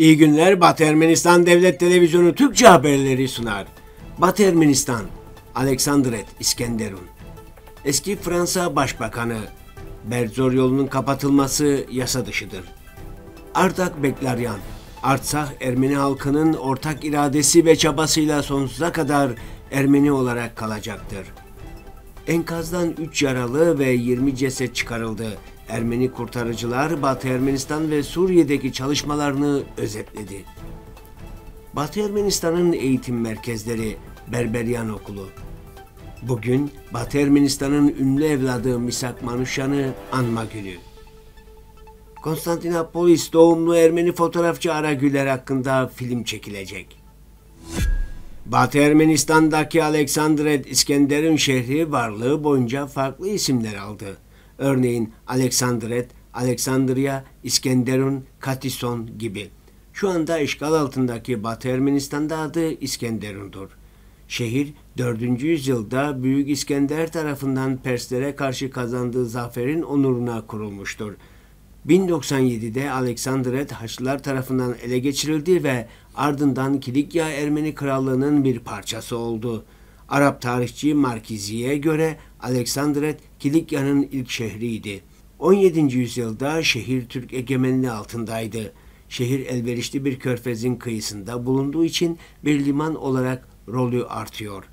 İyi günler Batı Ermenistan Devlet Televizyonu Türkçe haberleri sunar. Batı Ermenistan, Aleksandret İskenderun. Eski Fransa Başbakanı, Berzor yolunun kapatılması yasa dışıdır. Artak Beklaryan, Artsah Ermeni halkının ortak iradesi ve çabasıyla sonsuza kadar Ermeni olarak kalacaktır. Enkazdan 3 yaralı ve 20 ceset çıkarıldı. Ermeni kurtarıcılar Batı Ermenistan ve Suriye'deki çalışmalarını özetledi. Batı Ermenistan'ın eğitim merkezleri Berberyan Okulu. Bugün Batı Ermenistan'ın ünlü evladı Misak Manuşyan'ı anma günü. Konstantinopolis doğumlu Ermeni fotoğrafçı Ara Güler hakkında film çekilecek. Batı Ermenistan'daki Aleksandret İskenderun şehri varlığı boyunca farklı isimler aldı. Örneğin Aleksandret, Aleksandria, İskenderun, Katison gibi. Şu anda işgal altındaki Batı Ermenistan'da adı İskenderun'dur. Şehir 4. yüzyılda Büyük İskender tarafından Perslere karşı kazandığı zaferin onuruna kurulmuştur. 1097'de Aleksandret Haçlılar tarafından ele geçirildi ve ardından Kilikya Ermeni Krallığı'nın bir parçası oldu. Arap tarihçi Markizi'ye göre Aleksandret Kilikya'nın ilk şehriydi. 17. yüzyılda şehir Türk egemenliği altındaydı. Şehir elverişli bir körfezin kıyısında bulunduğu için bir liman olarak rolü artıyor.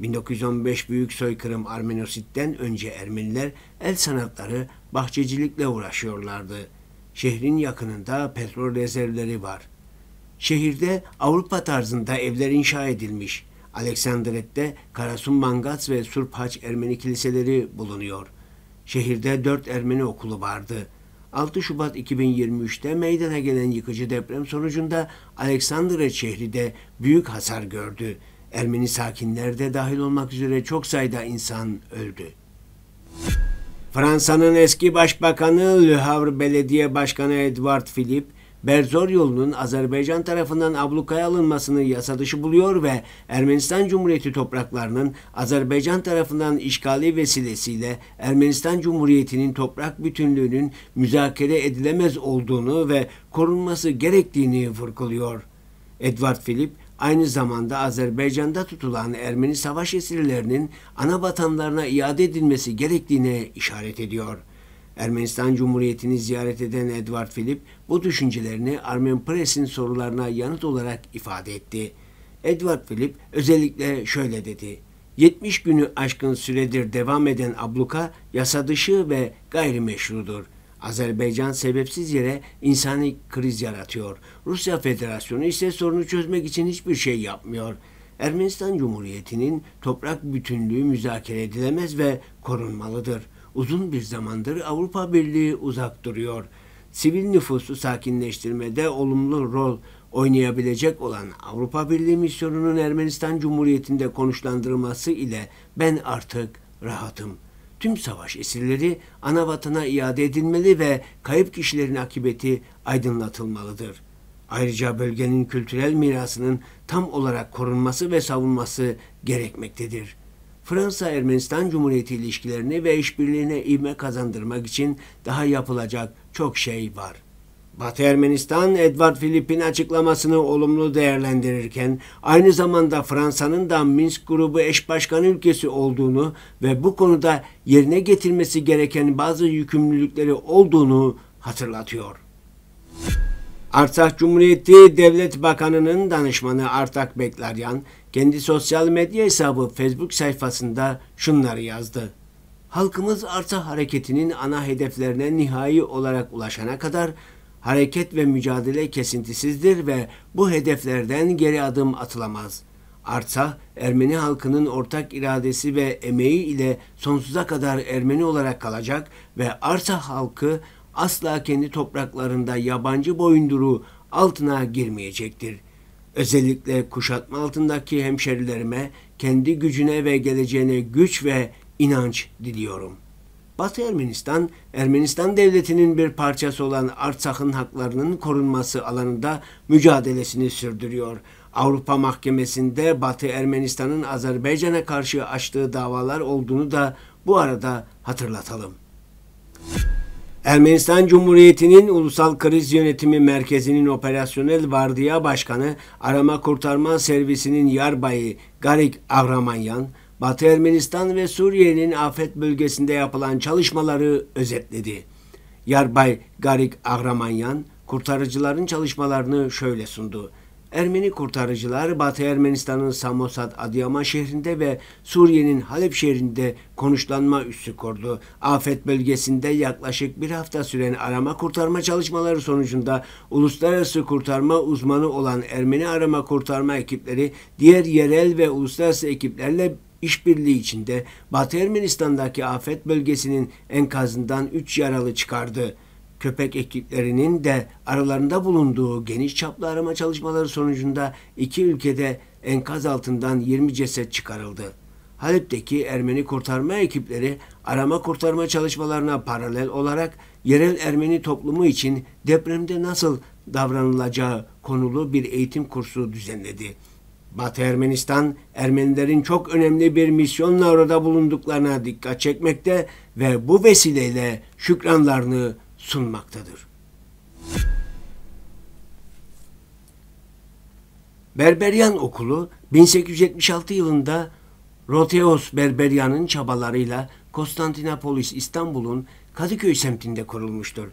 1915 Büyük Soykırım Armenosit'ten önce Ermeniler el sanatları, bahçecilikle uğraşıyorlardı. Şehrin yakınında petrol rezervleri var. Şehirde Avrupa tarzında evler inşa edilmiş. Aleksandret'te Karasun Mangas ve Surpaç Ermeni kiliseleri bulunuyor. Şehirde dört Ermeni okulu vardı. 6 Şubat 2023'te meydana gelen yıkıcı deprem sonucunda Aleksandret şehri de büyük hasar gördü. Ermeni sakinler de dahil olmak üzere çok sayıda insan öldü. Fransa'nın eski başbakanı Le Havre Belediye Başkanı Edward Philippe, Berzor yolunun Azerbaycan tarafından ablukaya alınmasını yasa dışı buluyor ve Ermenistan Cumhuriyeti topraklarının Azerbaycan tarafından işgali vesilesiyle Ermenistan Cumhuriyeti'nin toprak bütünlüğünün müzakere edilemez olduğunu ve korunması gerektiğini vurguluyor. Edward Philip aynı zamanda Azerbaycan'da tutulan Ermeni savaş esirlerinin ana vatanlarına iade edilmesi gerektiğine işaret ediyor. Ermenistan Cumhuriyeti'ni ziyaret eden Edward Philip bu düşüncelerini Armen Press'in sorularına yanıt olarak ifade etti. Edward Philip özellikle şöyle dedi. 70 günü aşkın süredir devam eden abluka yasa dışı ve gayrimeşrudur. Azerbaycan sebepsiz yere insani kriz yaratıyor. Rusya Federasyonu ise sorunu çözmek için hiçbir şey yapmıyor. Ermenistan Cumhuriyeti'nin toprak bütünlüğü müzakere edilemez ve korunmalıdır. Uzun bir zamandır Avrupa Birliği uzak duruyor. Sivil nüfusu sakinleştirmede olumlu rol oynayabilecek olan Avrupa Birliği misyonunun Ermenistan Cumhuriyeti'nde konuşlandırılması ile ben artık rahatım.'' tüm savaş esirleri ana vatana iade edilmeli ve kayıp kişilerin akıbeti aydınlatılmalıdır. Ayrıca bölgenin kültürel mirasının tam olarak korunması ve savunması gerekmektedir. Fransa Ermenistan Cumhuriyeti ilişkilerini ve işbirliğine ivme kazandırmak için daha yapılacak çok şey var. Batı Ermenistan, Edward Philip'in açıklamasını olumlu değerlendirirken aynı zamanda Fransa'nın da Minsk grubu eş başkan ülkesi olduğunu ve bu konuda yerine getirmesi gereken bazı yükümlülükleri olduğunu hatırlatıyor. Artak Cumhuriyeti Devlet Bakanı'nın danışmanı Artak Beklaryan kendi sosyal medya hesabı Facebook sayfasında şunları yazdı. Halkımız Artak hareketinin ana hedeflerine nihai olarak ulaşana kadar hareket ve mücadele kesintisizdir ve bu hedeflerden geri adım atılamaz. Artsah, Ermeni halkının ortak iradesi ve emeği ile sonsuza kadar Ermeni olarak kalacak ve Artsah halkı asla kendi topraklarında yabancı boyunduru altına girmeyecektir. Özellikle kuşatma altındaki hemşerilerime kendi gücüne ve geleceğine güç ve inanç diliyorum.'' Batı Ermenistan, Ermenistan devletinin bir parçası olan Artsak'ın haklarının korunması alanında mücadelesini sürdürüyor. Avrupa Mahkemesi'nde Batı Ermenistan'ın Azerbaycan'a karşı açtığı davalar olduğunu da bu arada hatırlatalım. Ermenistan Cumhuriyeti'nin Ulusal Kriz Yönetimi Merkezi'nin operasyonel vardiya başkanı arama kurtarma servisinin yarbayı Garik Avramanyan, Batı Ermenistan ve Suriye'nin afet bölgesinde yapılan çalışmaları özetledi. Yarbay Garik Avramanyan, kurtarıcıların çalışmalarını şöyle sundu. Ermeni kurtarıcılar Batı Ermenistan'ın Samosat Adıyaman şehrinde ve Suriye'nin Halep şehrinde konuşlanma üssü kurdu. Afet bölgesinde yaklaşık bir hafta süren arama kurtarma çalışmaları sonucunda uluslararası kurtarma uzmanı olan Ermeni arama kurtarma ekipleri diğer yerel ve uluslararası ekiplerle işbirliği içinde Batı Ermenistan'daki afet bölgesinin enkazından 3 yaralı çıkardı köpek ekiplerinin de aralarında bulunduğu geniş çaplı arama çalışmaları sonucunda iki ülkede enkaz altından 20 ceset çıkarıldı. Halep'teki Ermeni kurtarma ekipleri arama kurtarma çalışmalarına paralel olarak yerel Ermeni toplumu için depremde nasıl davranılacağı konulu bir eğitim kursu düzenledi. Batı Ermenistan, Ermenilerin çok önemli bir misyonla orada bulunduklarına dikkat çekmekte ve bu vesileyle şükranlarını sunmaktadır. Berberyan Okulu 1876 yılında Roteos Berberyan'ın çabalarıyla Konstantinopolis İstanbul'un Kadıköy semtinde kurulmuştur.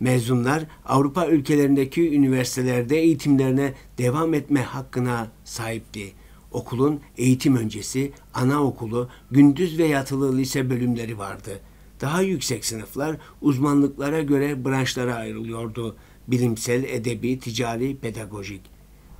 Mezunlar Avrupa ülkelerindeki üniversitelerde eğitimlerine devam etme hakkına sahipti. Okulun eğitim öncesi anaokulu, gündüz ve yatılı lise bölümleri vardı. Daha yüksek sınıflar uzmanlıklara göre branşlara ayrılıyordu. Bilimsel, edebi, ticari, pedagojik.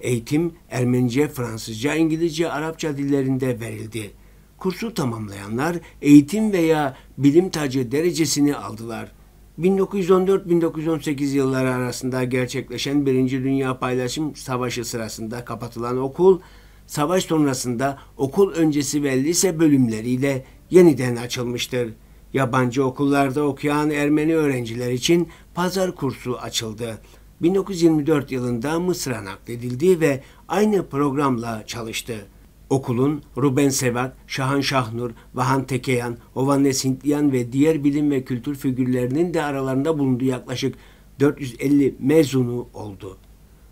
Eğitim Ermenice, Fransızca, İngilizce, Arapça dillerinde verildi. Kursu tamamlayanlar eğitim veya bilim tacı derecesini aldılar. 1914-1918 yılları arasında gerçekleşen Birinci Dünya Paylaşım Savaşı sırasında kapatılan okul, savaş sonrasında okul öncesi ve lise bölümleriyle yeniden açılmıştır. Yabancı okullarda okuyan Ermeni öğrenciler için pazar kursu açıldı. 1924 yılında Mısır'a nakledildi ve aynı programla çalıştı. Okulun Ruben Sevak, Şahan Şahnur, Vahan Tekeyan, Hovannes Hintliyan ve diğer bilim ve kültür figürlerinin de aralarında bulunduğu yaklaşık 450 mezunu oldu.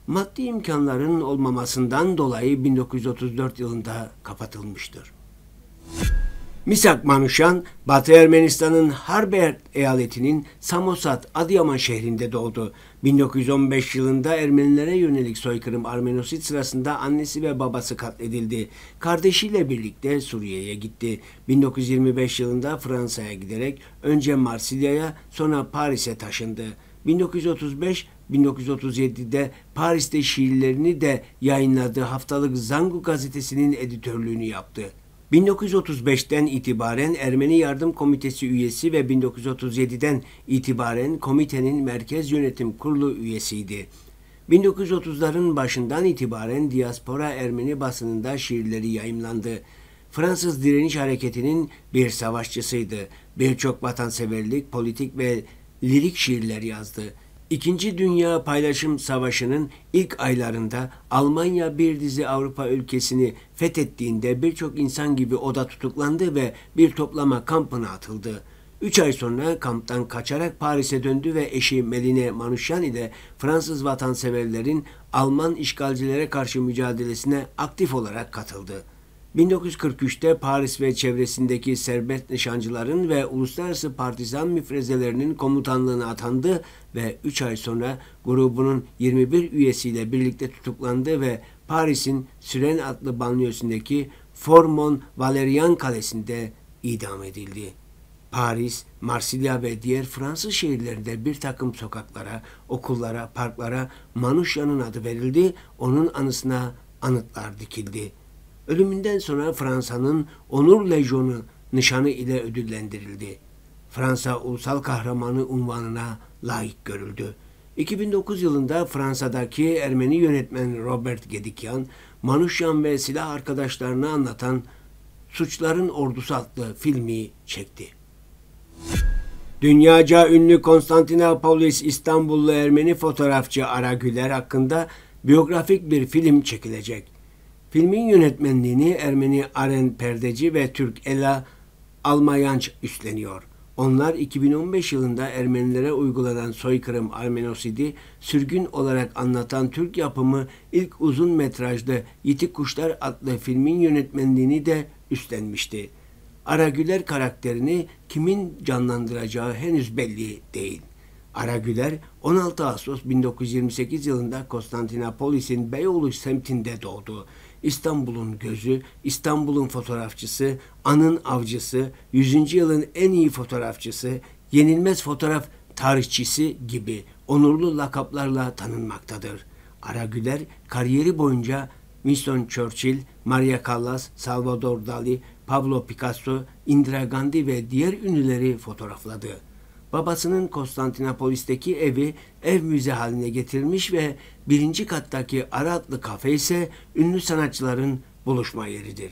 Maddi imkanların olmamasından dolayı 1934 yılında kapatılmıştır. Misak Manuşan, Batı Ermenistan'ın Harbert eyaletinin Samosat, Adıyaman şehrinde doğdu. 1915 yılında Ermenilere yönelik soykırım Armenosit sırasında annesi ve babası katledildi. Kardeşiyle birlikte Suriye'ye gitti. 1925 yılında Fransa'ya giderek önce Marsilya'ya sonra Paris'e taşındı. 1935-1937'de Paris'te şiirlerini de yayınladığı haftalık Zangu gazetesinin editörlüğünü yaptı. 1935'ten itibaren Ermeni Yardım Komitesi üyesi ve 1937'den itibaren komitenin Merkez Yönetim Kurulu üyesiydi. 1930'ların başından itibaren diaspora Ermeni basınında şiirleri yayımlandı. Fransız direniş hareketinin bir savaşçısıydı. Birçok vatanseverlik, politik ve lirik şiirler yazdı. İkinci Dünya Paylaşım Savaşı'nın ilk aylarında Almanya bir dizi Avrupa ülkesini fethettiğinde birçok insan gibi oda tutuklandı ve bir toplama kampına atıldı. Üç ay sonra kamptan kaçarak Paris'e döndü ve eşi Meline Manuşyan ile Fransız vatanseverlerin Alman işgalcilere karşı mücadelesine aktif olarak katıldı. 1943'te Paris ve çevresindeki serbest nişancıların ve uluslararası partizan müfrezelerinin komutanlığına atandı ve 3 ay sonra grubunun 21 üyesiyle birlikte tutuklandı ve Paris'in Süren adlı banliyosundaki Formon Valerian Kalesi'nde idam edildi. Paris, Marsilya ve diğer Fransız şehirlerinde bir takım sokaklara, okullara, parklara Manuşya'nın adı verildi, onun anısına anıtlar dikildi. Ölümünden sonra Fransa'nın Onur Lejyonu nişanı ile ödüllendirildi. Fransa Ulusal Kahramanı unvanına layık görüldü. 2009 yılında Fransa'daki Ermeni yönetmen Robert Gedikyan, Manuşyan ve silah arkadaşlarını anlatan Suçların Ordusu adlı filmi çekti. Dünyaca ünlü Konstantinopolis İstanbullu Ermeni fotoğrafçı Ara Güler hakkında biyografik bir film çekilecek. Filmin yönetmenliğini Ermeni Aren Perdeci ve Türk Ela Almayanç üstleniyor. Onlar 2015 yılında Ermenilere uygulanan soykırım Armenosidi sürgün olarak anlatan Türk yapımı ilk uzun metrajlı Yitik Kuşlar adlı filmin yönetmenliğini de üstlenmişti. Aragüler karakterini kimin canlandıracağı henüz belli değil. Aragüler 16 Ağustos 1928 yılında Konstantinopolis'in Beyoğlu semtinde doğdu. İstanbul'un gözü, İstanbul'un fotoğrafçısı, anın avcısı, 100. yılın en iyi fotoğrafçısı, yenilmez fotoğraf tarihçisi gibi onurlu lakaplarla tanınmaktadır. Aragüler kariyeri boyunca Winston Churchill, Maria Callas, Salvador Dali, Pablo Picasso, Indira Gandhi ve diğer ünlüleri fotoğrafladı. Babasının Konstantinopolis'teki evi ev müze haline getirmiş ve birinci kattaki Ara adlı kafe ise ünlü sanatçıların buluşma yeridir.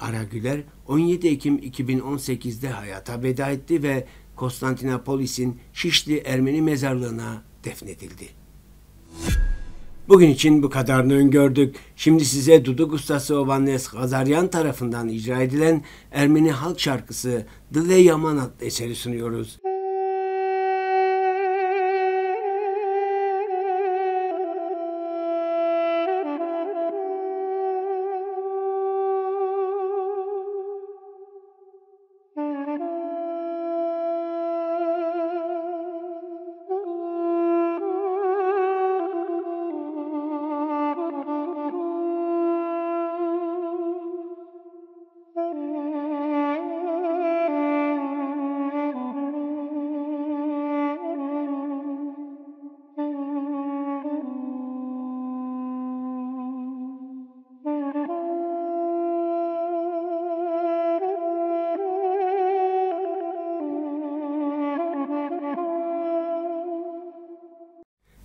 Ara Güler 17 Ekim 2018'de hayata veda etti ve Konstantinopolis'in Şişli Ermeni mezarlığına defnedildi. Bugün için bu kadarını öngördük. Şimdi size Duduk ustası Ovannes Gazaryan tarafından icra edilen Ermeni halk şarkısı Dile Yaman adlı eseri sunuyoruz.